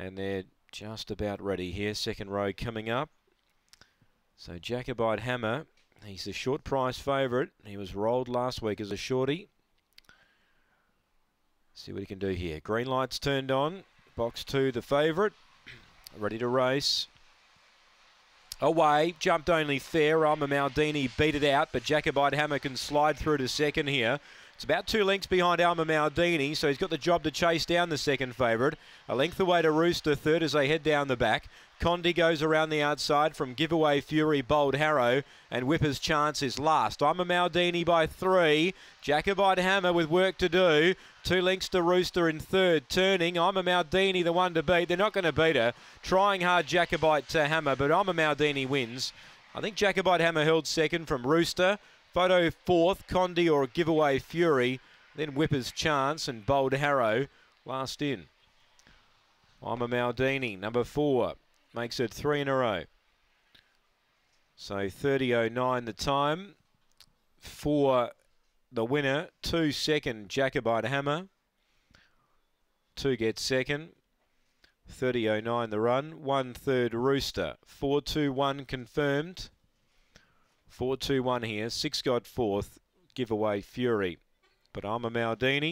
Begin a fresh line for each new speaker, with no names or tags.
And they're just about ready here. Second row coming up. So Jacobite Hammer, he's the short price favourite. He was rolled last week as a shorty. See what he can do here. Green lights turned on. Box two, the favourite. Ready to race. Away, jumped only fair. Alma Maldini beat it out, but Jacobite Hammer can slide through to second here. It's about two lengths behind Alma Maldini, so he's got the job to chase down the second favourite. A length away to Rooster third as they head down the back. Condi goes around the outside from Giveaway Fury, Bold Harrow, and Whipper's Chance is last. I'm a Maldini by three. Jacobite Hammer with work to do. Two links to Rooster in third. Turning, I'm a Maldini, the one to beat. They're not going to beat her. Trying hard Jacobite to Hammer, but I'm a Maldini wins. I think Jacobite Hammer held second from Rooster. Photo fourth, Condi or Giveaway Fury. Then Whipper's Chance and Bold Harrow last in. I'm a Maldini, number four. Makes it three in a row. So 30.09 the time for the winner. Two second, Jacobite Hammer. Two gets second. 30.09 the run. One third, Rooster. 4-2-1 confirmed. 4-2-1 here. Six got fourth. Giveaway Fury. But I'm a Maldini.